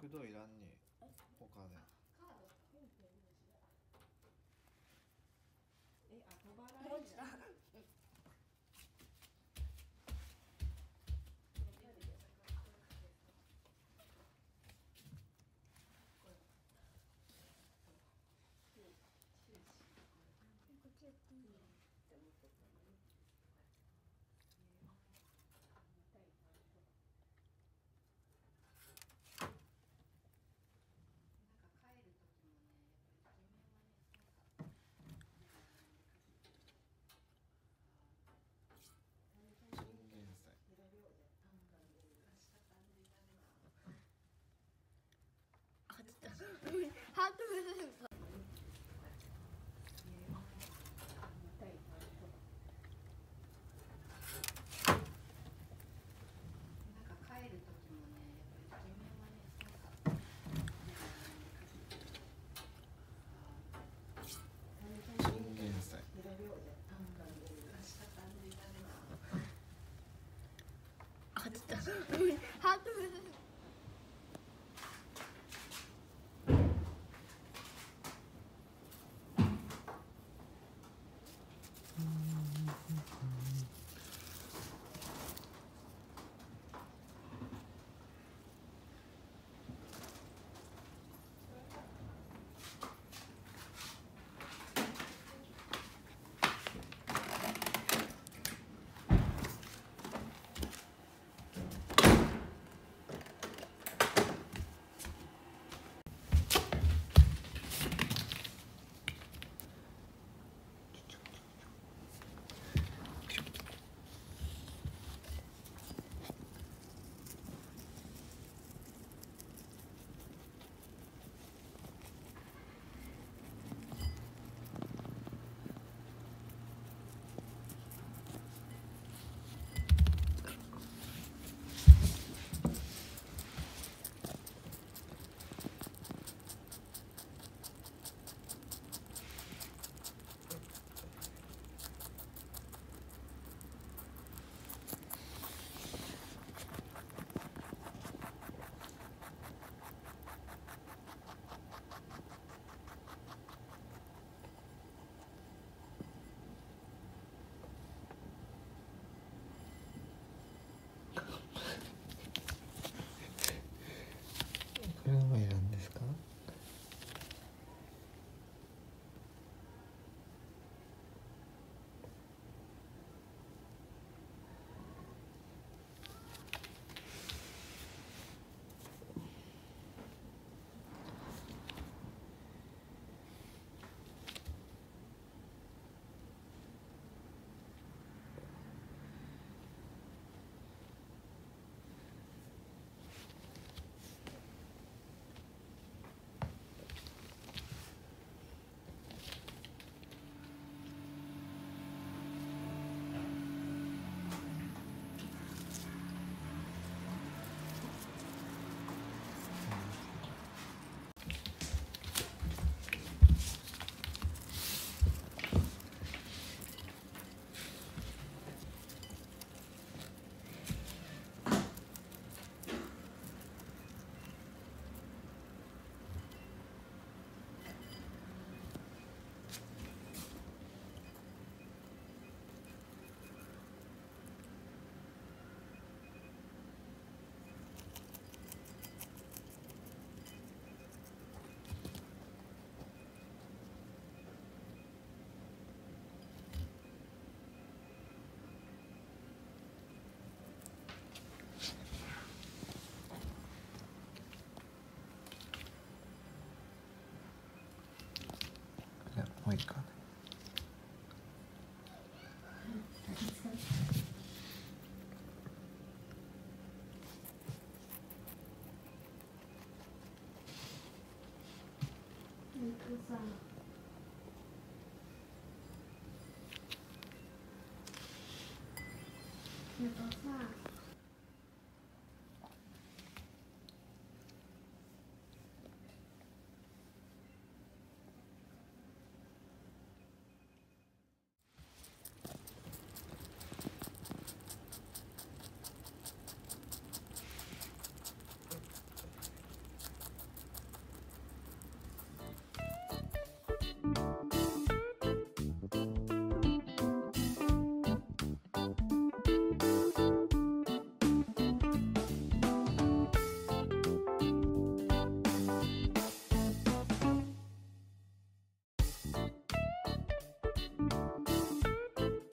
食堂いらんにお金。え、あ、ない。他对对里もういいかな。Thank you.